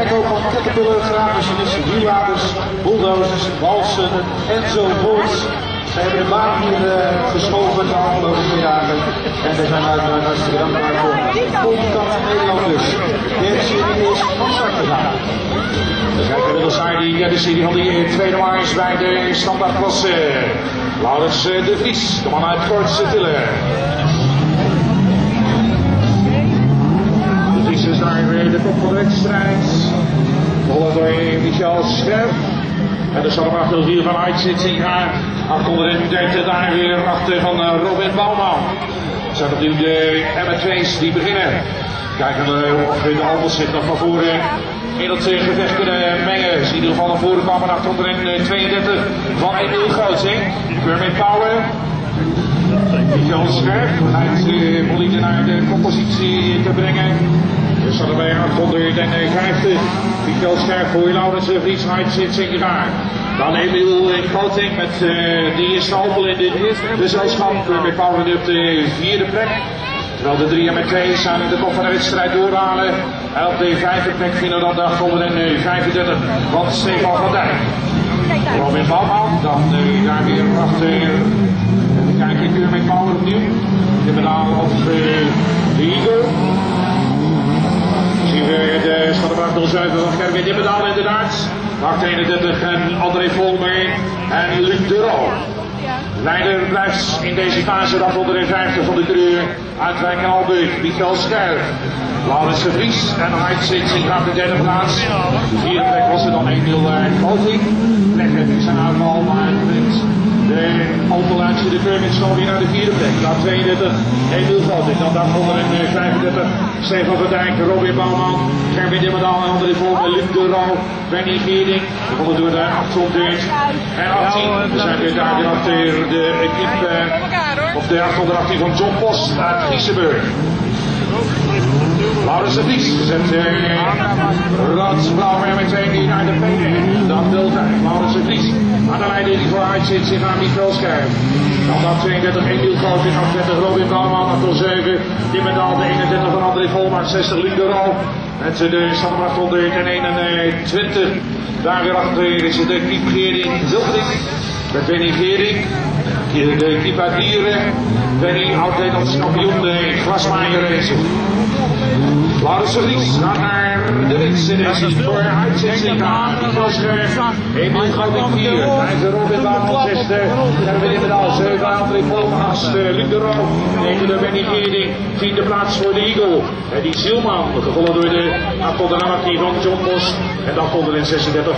verkoop van caterpillar, graafmachinisten, wielladers, bulldozers, walsen enzovoorts. Ze hebben de baan hier uh, geschoven de afgelopen dagen. En daar zijn we uiteraard hartstikke dankbaar voor. Volgende Nederland dus. Deze serie is van start gegaan. We kijken inmiddels naar die derde serie van de tweede maars bij de standaardklasse. Laurens de Vries, de man uit Kortse Tillen. is daar weer de kop van de wedstrijd. Volgend door Michel Scherp. En de Salamacht hier van Uitzitsinga. 830 daar weer achter van uh, Robin Bouwman. Zijn natuurlijk de M2's die beginnen. Kijken of de Albers zit nog van voren in ze gevecht kunnen mengen. In ieder geval naar voren kwamen naar onderin 32 van Emiel Gootsing. Kermit Power. Michel Scherp uit uh, Bolide naar de compositie te brengen. We staan bij 850. Michael Scherp voor Laurens de Vries, zit zeker daar. Dan Emiel Groting met uh, die is Alpel in de gezelschap met Paul op de vierde plek. Terwijl de drie met 2 samen in de kop van de wedstrijd doorhalen. En op de vijfde plek vinden dan de 835 van Stefan van Dijk. Robin Bouwman, dan uh, daar weer achter. Kijken, ik met Power opnieuw. De medaal op uh, de Eagle zien we Schottenbracht 07 van Gerwin Dimmendaal inderdaad. 831 en André Volmer en Luc de Roo. Leider blijft in deze fase dan de 50 van de kleur Uitwijk Alburg, Michael Scherf. Laurens de Vries en Heidsitsen gaat de derde plaats. De vierde plek was er dan Emiel Groting. Leggen zijn uitval, maar de Alpeluitse de Kermit zal weer naar de vierde plek. Dan 32 Emiel Groting. Dan daaronder in 35 Stefan van Dijk, Robin Bouwman, Gerwin Roo, Benny Geerding. Gevolgd door de 800 en 18. We zijn weer daar weer achter de equipe, of de 818 van John Post uit Giesenburg. Laurens de Vries zet Radsblauw weer met twee naar de PD. Dan Delta, Laurens de Vries. Aan de leiding voor uitzit zich aan Michael Scherp. Dan dat 32 Emiel Groot, 38 Robin Bouwman, 807 Dimmendal, de 31 van André Volmaak, 60 Luc de Roo. Met de standaard 121. Daar weer achter is het de Kiep Gering Wilbrink. Met Benny Gering. De uit Dieren. Benny, oud-Nederlands kampioen, de Glasmaier race. Laurens de Vries gaat naar de winstselectie voor uitzending aan Scherf. Emiel Gouding 4, Nijzer Robin Baan 6, Gerwin Inderdaal 7, André Volmaas, Luc de Roo, 9 de Benny Geerding, 10e plaats voor de Eagle. En die Zielman, gevolgd door de Apollo van John Bos en dan komt er in 36